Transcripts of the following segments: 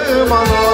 demen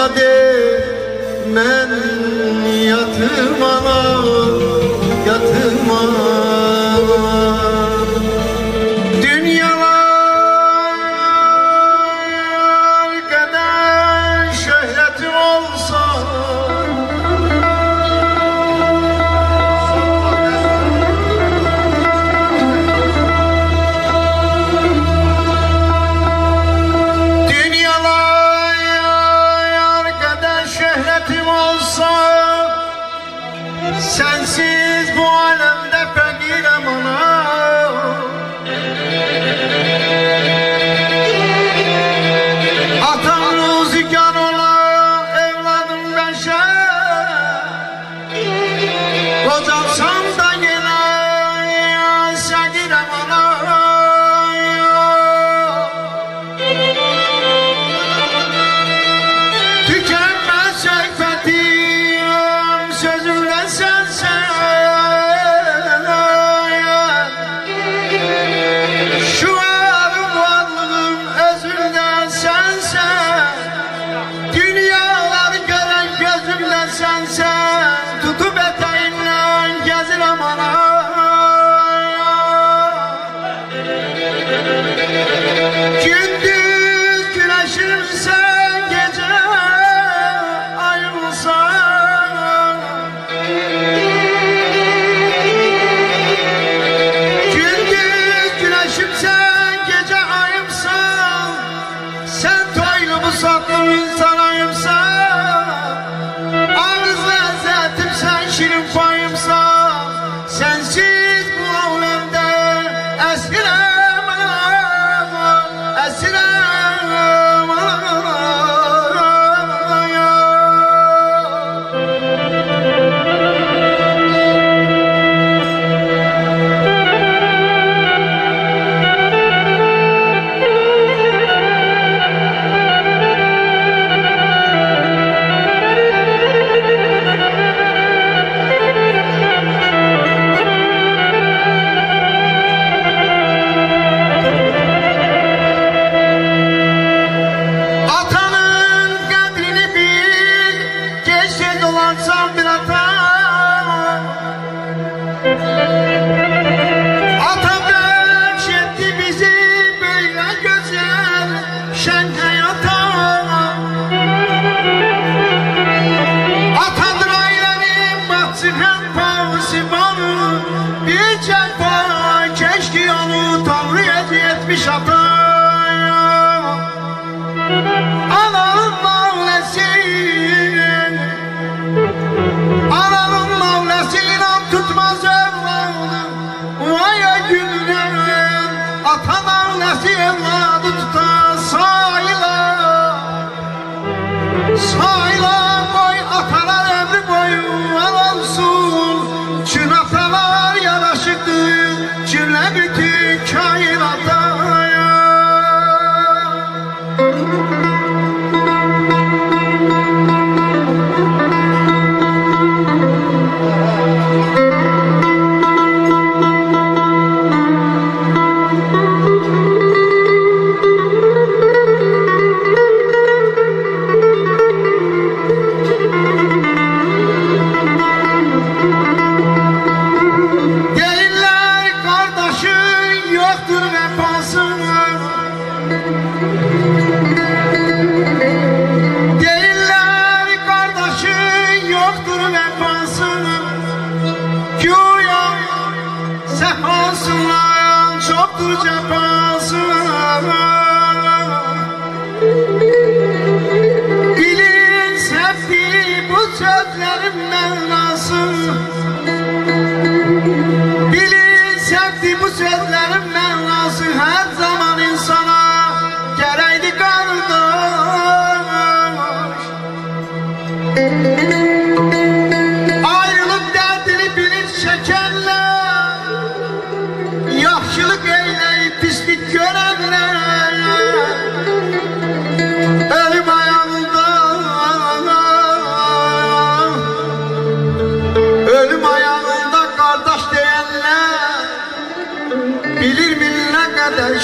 bana de men yatırma yatırma Chances she's one of the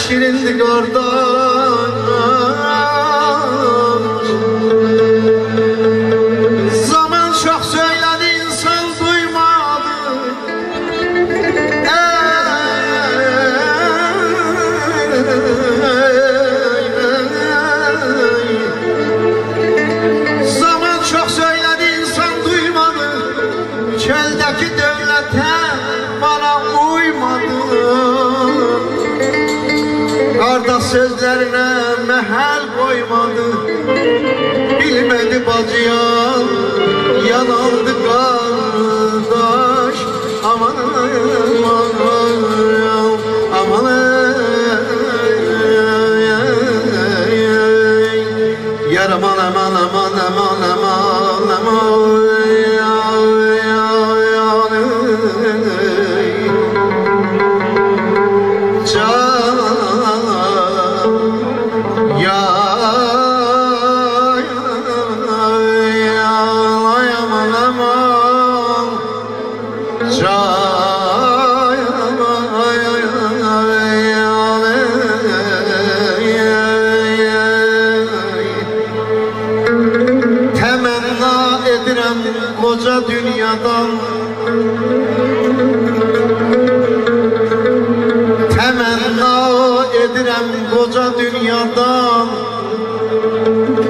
şirindir kardeş koymadı Bilmedi bacıya yanaldı kardeş. Aman aman aman Yar aman aman aman aman koca dünyadan. Temenna edirəm koca dünyadan.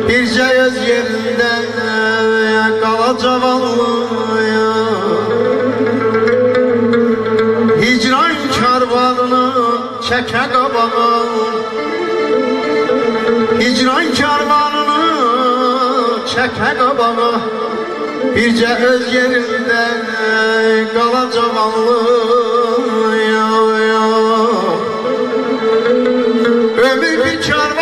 Bircə öz yerində qalacaq ya Hicran karvanını çəkə qabağa Bircə öz yerində qalacaq ya, ya. Ömür bir karvandır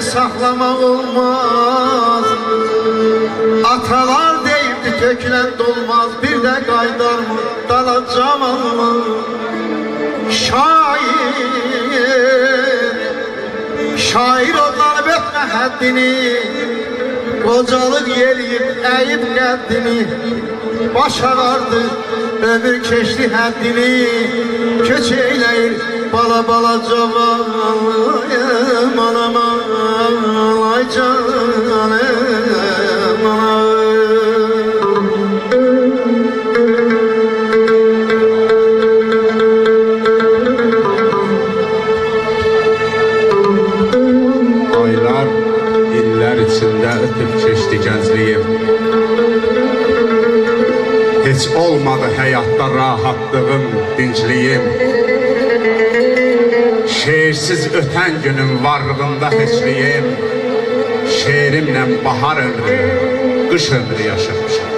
Seni saxlamaq olmaz. Atalar deyirdi tökülən dolmaz. Bir də qaydar dalacam almaz. Şair. Şair odlanıb ötmə həddini Qocalıq yeriyib əyib qəddini. Baş ağardı ömür keçdi həddini Köç eyləyir bala bala cavan Aman aman ay canım Aylar, illər içində ötüb keçdi gəncliyim Heç olmadı həyatda rahatlığım, dincliyim Şeirsiz ötən günün varlığında heçliyim Şeirimlə bahar ömrü, qış ömrü yaşamışam.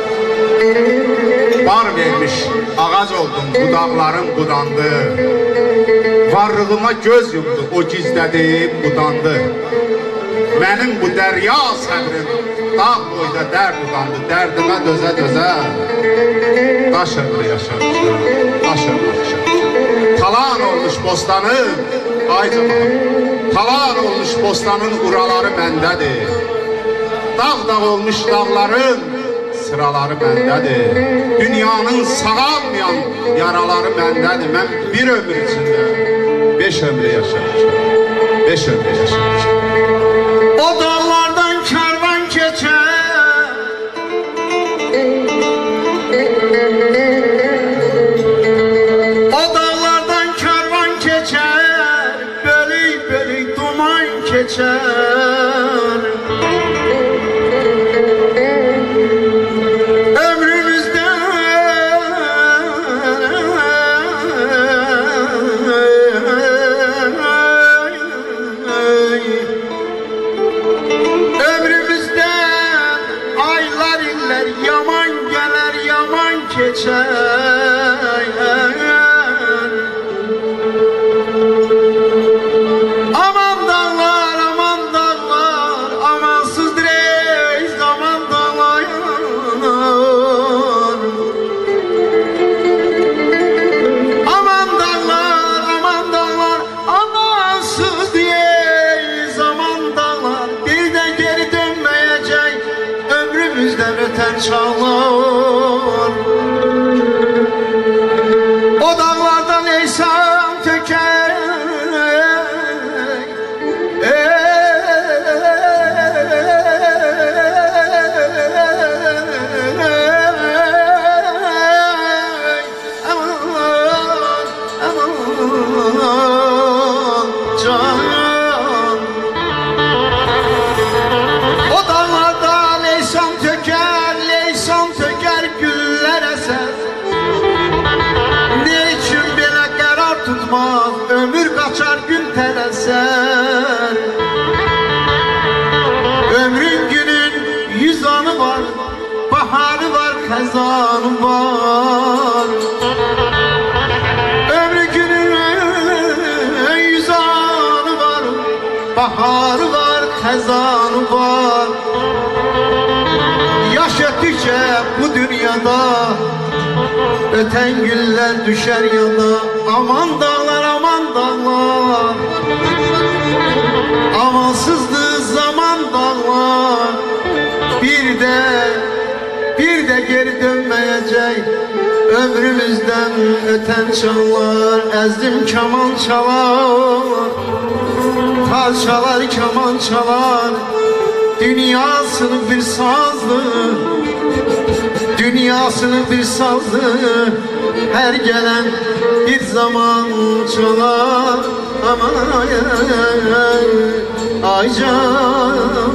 Bar vermiş ağac oldum, budaqlarım budandı. Varlığıma göz yumdu, o gizlədi, budandı. Mənim bu dərya səbrim dağ boyda dərd udandı Dərdimə dözə dözə Daş ömrü yaşamışam, daş ömrü yaşamışam Talan olmuş bostanım, ay cəmaat Talan olmuş bostanın uraları məndədir Dağ dağ olmuş dağların sıraları məndədir Dünyanın sağalmayan yaraları məndədir Mən bir ömür içində beş ömrü yaşamışam. Beş ömrü yaşamışam 天真。Baharı var, Ömrü günün yüz anı var. Baharı var, kazanı var. Yaş bu dünyada Öten güller düşer yana. Aman dağlar aman dağlar. Amansızlığı zaman dağlar. Bir de de geri dönmeyecek Ömrümüzden öten çağlar Ezdim keman çalar Taz çalar keman çalar Dünyasını bir sazdı Dünyasını bir sazdı Her gelen bir zaman çalar Aman ay ay ay ay canım